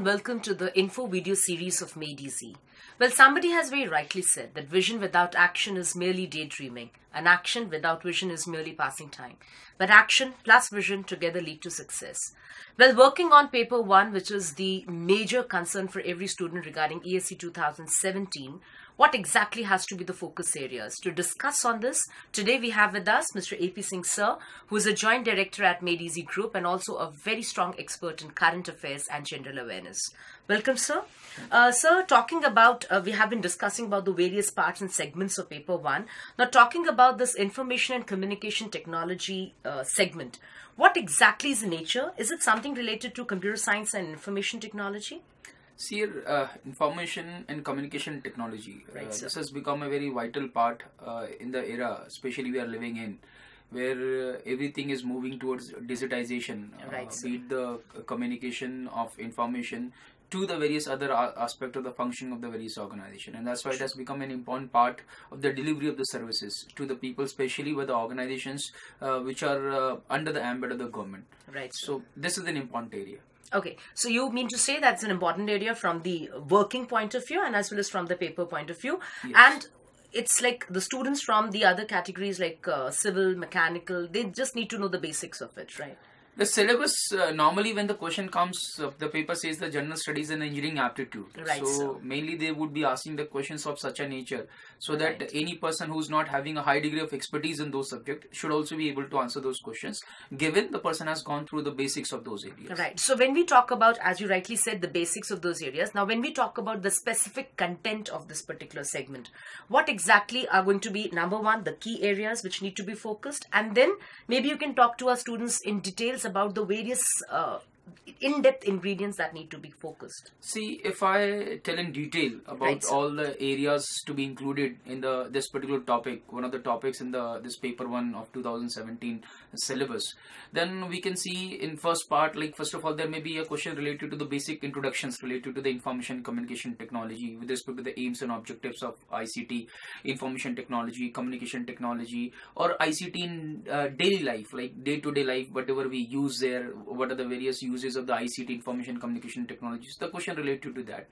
Welcome to the info video series of Made Easy. Well, somebody has very rightly said that vision without action is merely daydreaming, and action without vision is merely passing time. But action plus vision together lead to success. Well, working on paper one, which is the major concern for every student regarding ESE 2017, what exactly has to be the focus areas? To discuss on this, today we have with us Mr. AP Singh Sir, who is a joint director at Made Easy Group and also a very strong expert in current affairs and general awareness. Welcome, sir. Uh, sir, talking about, uh, we have been discussing about the various parts and segments of paper one. Now, talking about this information and communication technology uh, segment, what exactly is the nature? Is it something related to computer science and information technology? See uh, information and communication technology. Right, uh, this has become a very vital part uh, in the era, especially we are living in, where uh, everything is moving towards digitization. uh, Right, be it the communication of information to the various other aspect of the functioning of the various organization and that's why it has become an important part of the delivery of the services to the people especially with the organizations uh, which are uh, under the ambit of the government Right. so this is an important area Okay, so you mean to say that's an important area from the working point of view and as well as from the paper point of view. Yes. And it's like the students from the other categories like uh, civil, mechanical, they just need to know the basics of it, right? The syllabus uh, normally when the question comes, uh, the paper says the general studies and engineering aptitude. Right, so mainly they would be asking the questions of such a nature, so that any person who's not having a high degree of expertise in those subjects should also be able to answer those questions, given the person has gone through the basics of those areas. Right. So when we talk about, as you rightly said, the basics of those areas, now when we talk about the specific content of this particular segment, what exactly are going to be number one, the key areas which need to be focused, and then maybe you can talk to our students in details about the various uh, in-depth ingredients that need to be focused. See, if I tell in detail about Right, all the areas to be included in the this particular topic, one of the topics in the this paper one of 2017 syllabus, then we can see in first part, like first of all, there may be a question related to the basic introductions related to the information communication technology with respect to the aims and objectives of ICT, information technology, communication technology, or ICT in uh, daily life, like day to day life, whatever we use there, what are the various uses of the ICT, information communication technologies. The question related to that.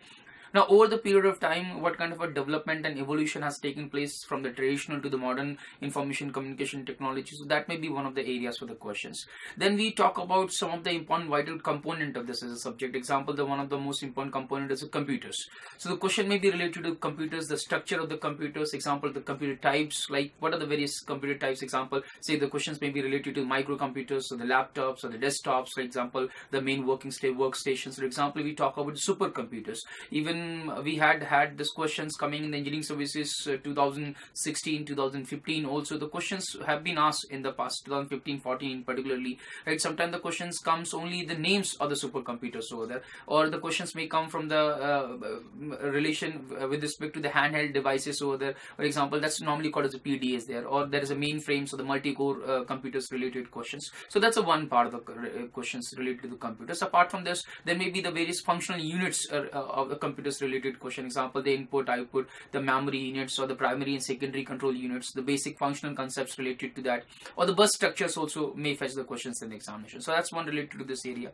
Now, over the period of time, what kind of a development and evolution has taken place from the traditional to the modern information communication technology? So that may be one of the areas for the questions. Then we talk about some of the important vital component of this as a subject. Example, the one of the most important component is the computers. So the question may be related to computers, the structure of the computers. Example, the computer types, like what are the various computer types? Example, say the questions may be related to microcomputers, so the laptops or the desktops. For example, the main working sta- workstations. For example, we talk about supercomputers. Even we had had these questions coming in the engineering services uh, 2016, 2015. Also, the questions have been asked in the past 2015, 14 particularly. Right, sometimes the questions comes only the names of the supercomputers over there, or the questions may come from the uh, uh, relation uh, with respect to the handheld devices over there. For example, that's normally called as a PDAs there, or there is a mainframe, so the multi-core uh, computers related questions. So that's a one part of the questions related to the computers. Apart from this, there may be the various functional units uh, of the computers related question. Example, the input, output, the memory units, or the primary and secondary control units, the basic functional concepts related to that, or the bus structures also may fetch the questions in the examination. So that's one related to this area.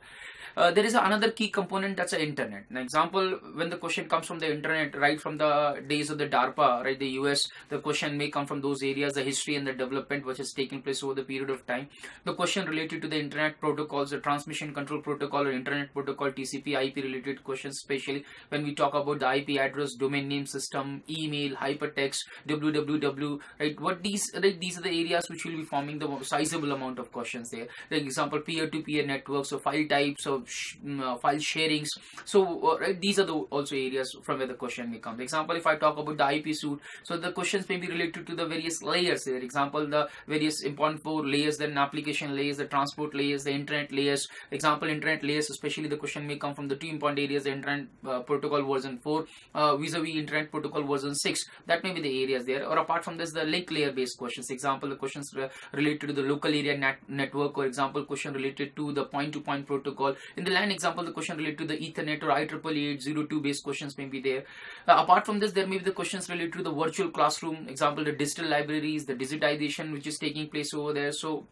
Uh, there is another key component that's the internet. An example, when the question comes from the internet, right from the days of the DARPA, right, the US, the question may come from those areas, the history and the development which has taken place over the period of time. The question related to the internet protocols, the transmission control protocol or internet protocol, TCP, IP related questions, especially when we talk about the IP address, domain name system, email, hypertext, www, right? What these, right, these are the areas which will be forming the sizable amount of questions there. For example, peer-to-peer networks, so file types, or sh- mm, uh, file sharings. So, uh, right, these are the also areas from where the question may come. For example, if I talk about the IP suite, so the questions may be related to the various layers there. Example, the various important four layers, then application layers, the transport layers, the internet layers. Example, internet layers, especially the question may come from the two important areas, the internet uh, protocol version 4 uh, vis-a-vis internet protocol version 6. That may be the areas there. Or apart from this, the link layer based questions. Example, the questions re- related to the local area net- network, or example, question related to the point-to-point protocol. In the LAN example, the question related to the Ethernet or IEEE 802 based questions may be there. Uh, apart from this, there may be the questions related to the virtual classroom. Example, the digital libraries, the digitization which is taking place over there. So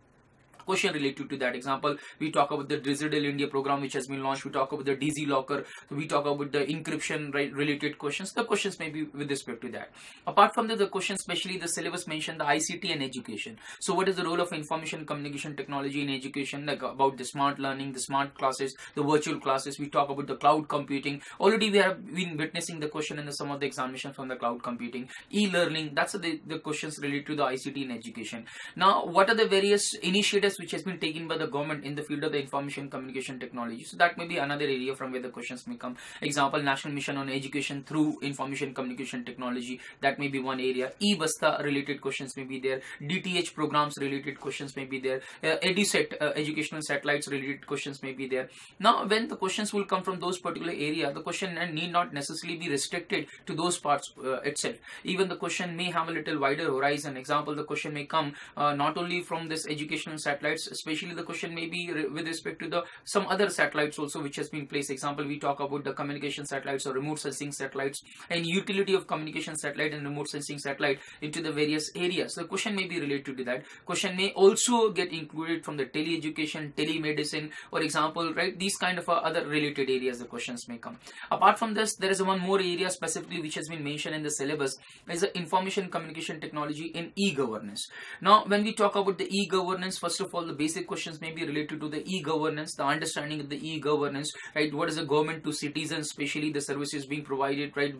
question related to that. Example we talk about the digital india program which has been launched. We talk about the digi locker. We talk about the encryption right, related questions. The questions may be with respect to that. Apart from the, the questions especially the syllabus mentioned the ict and education. So what is the role of information communication technology in education? Like about the smart learning the smart classes the virtual classes. We talk about the cloud computing. Already we have been witnessing the question in the, some of the examination from the cloud computing. E-learning that's the, the questions related to the ict in education. Now what are the various initiatives which has been taken by the government in the field of the information communication technology. So that may be another area from where the questions may come. Example, National Mission on Education through Information Communication Technology. That may be one area. E-Basta related questions may be there. DTH programs related questions may be there. Uh, EduSat, uh, educational satellites related questions may be there. Now, when the questions will come from those particular area, the question need not necessarily be restricted to those parts uh, itself. Even the question may have a little wider horizon. Example, the question may come uh, not only from this educational satellite satellites especially the question may be with respect to the some other satellites also which has been placed. Example we talk about the communication satellites or remote sensing satellites and utility of communication satellite and remote sensing satellite into the various areas. The question may be related to that. Question may also get included from the tele-education telemedicine or example right? These kind of uh, other related areas the questions may come. Apart from this there is one more area specifically which has been mentioned in the syllabus is the information communication technology in e-governance. Now when we talk about the e-governance first of all the basic questions may be related to the e-governance the understanding of the e-governance right? What is the government to citizens especially the services being provided right?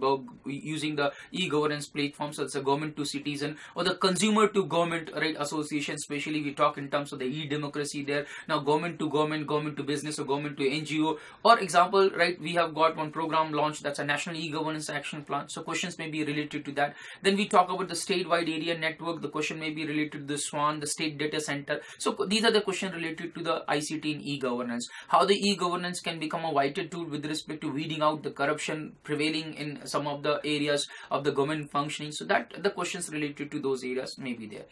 Using the e-governance platforms so it's a government to citizen or the consumer to government right? Association especially we talk in terms of the e-democracy there. Now government to government government to business or government to ngo or example right we have got one program launched that's a national e-governance action plan. So questions may be related to that. Then we talk about the statewide area network. The question may be related to the swan the state data center. So these are the questions related to the ICT in e-governance. How the e-governance can become a vital tool with respect to weeding out the corruption prevailing in some of the areas of the government functioning. So that the questions related to those areas may be there.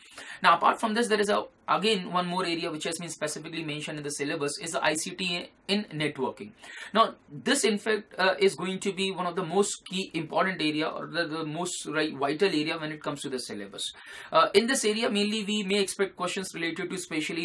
Now apart from this, there is a again one more area which has been specifically mentioned in the syllabus is the ICT in networking. Now this in fact uh, is going to be one of the most key important area or the, the most right vital area when it comes to the syllabus. Uh, in this area mainly we may expect questions related to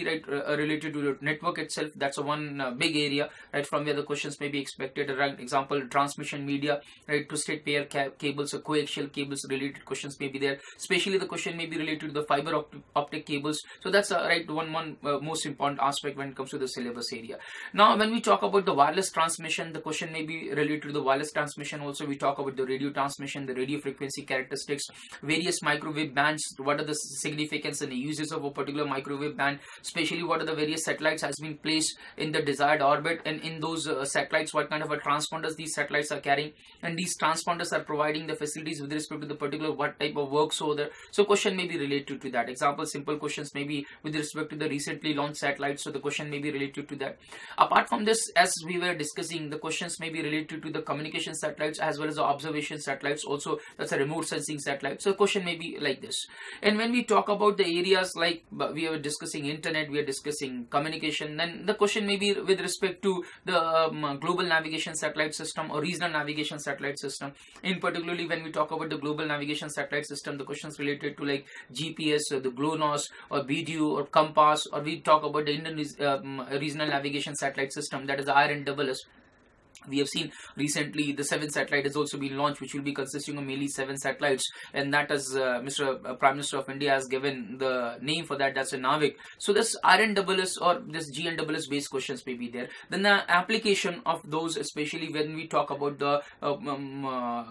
right uh, related to the network itself. That's a one uh, big area right from where the questions may be expected. Right example transmission media right twisted pair ca cables or coaxial cables related questions may be there. Especially the question may be related to the fiber optic, optic cables. So that's uh, right one one uh, most important aspect when it comes to the syllabus area. Now when we talk about the wireless transmission the question may be related to the wireless transmission also. We talk about the radio transmission the radio frequency characteristics various microwave bands what are the significance and the uses of a particular microwave band especially what are the various satellites has been placed in the desired orbit and in those uh, satellites what kind of a transponders these satellites are carrying and these transponders are providing the facilities with respect to the particular what type of work so there. So question may be related to that. Example simple questions may be with respect to the recently launched satellites so the question may be related to that. Apart from this as we were discussing the questions may be related to the communication satellites as well as the observation satellites also that's a remote sensing satellite. So question may be like this. And when we talk about the areas like we were discussing internet we are discussing communication. Then the question may be with respect to the um, global navigation satellite system or regional navigation satellite system. In particularly when we talk about the global navigation satellite system the questions related to like gps or the GLONASS or BeiDou or compass or we talk about the indian um, regional navigation satellite system that is the IRNSS we have seen recently the seventh satellite has also been launched which will be consisting of mainly seven satellites. And that as uh, mr uh, prime minister of india has given the name for that. That's a NavIC so this IRNSS or this GNSS based questions may be there. Then the application of those especially when we talk about the um, um, uh,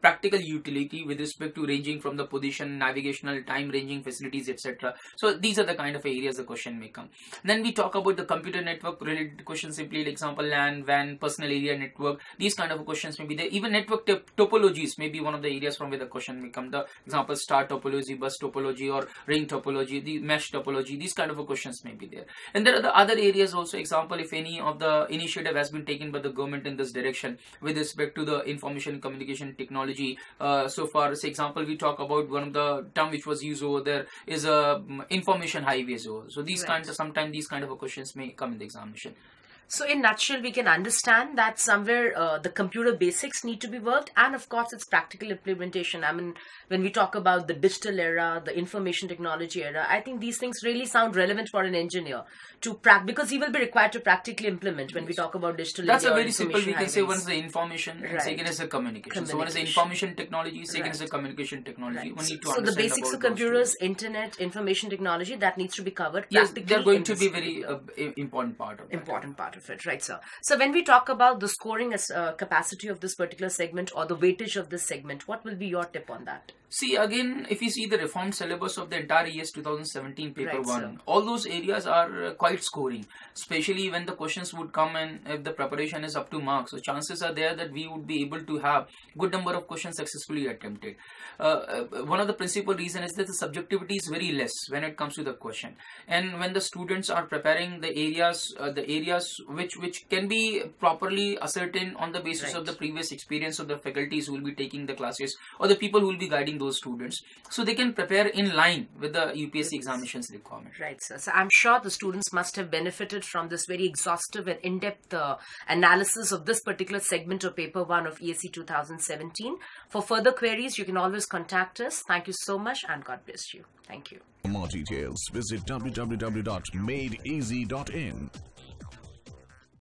practical utility with respect to ranging from the position navigational time ranging facilities etc so these are the kind of areas the question may come. Then we talk about the computer network related questions simply example LAN WAN personal area network. These kind of questions may be there. Even network topologies may be one of the areas from where the question may come. The example star topology bus topology or ring topology the mesh topology these kind of questions may be there. And there are the other areas also. Example if any of the initiative has been taken by the government in this direction with respect to the information communication technology uh, so far say example we talk about one of the term which was used over there is a uh, information highways so these right. kinds of sometimes these kind of questions may come in the examination So, in nutshell, we can understand that somewhere uh, the computer basics need to be worked, and of course, its practical implementation. I mean, when we talk about the digital era, the information technology era, I think these things really sound relevant for an engineer to practice because he will be required to practically implement when we talk about digital. That's a very simple. We can say one is the information, and Right. second is the communication. So one is the information technology, second is the communication technology. Right. We need to So, the basics of computers, internet, information technology that needs to be covered. Yes, they're going to be very uh, important part of that. important part of right, sir? So when we talk about the scoring as, uh, capacity of this particular segment or the weightage of this segment, what will be your tip on that? See again, if you see the reformed syllabus of the entire ES 2017 paper Right, one, sir. all those areas are uh, quite scoring. Especially when the questions would come and if the preparation is up to marks, so chances are there that we would be able to have good number of questions successfully attempted. Uh, uh, one of the principal reason is that the subjectivity is very less when it comes to the question, and when the students are preparing the areas, uh, the areas which which can be properly ascertained on the basis Right. of the previous experience of the faculties who will be taking the classes or the people who will be guiding those students so they can prepare in line with the UPSC examinations requirement. Right, sir. So I'm sure the students must have benefited from this very exhaustive and in-depth uh, analysis of this particular segment of paper one of ESE 2017. For further queries, you can always contact us. Thank you so much and God bless you. Thank you. For more details, visit www.madeeasy.in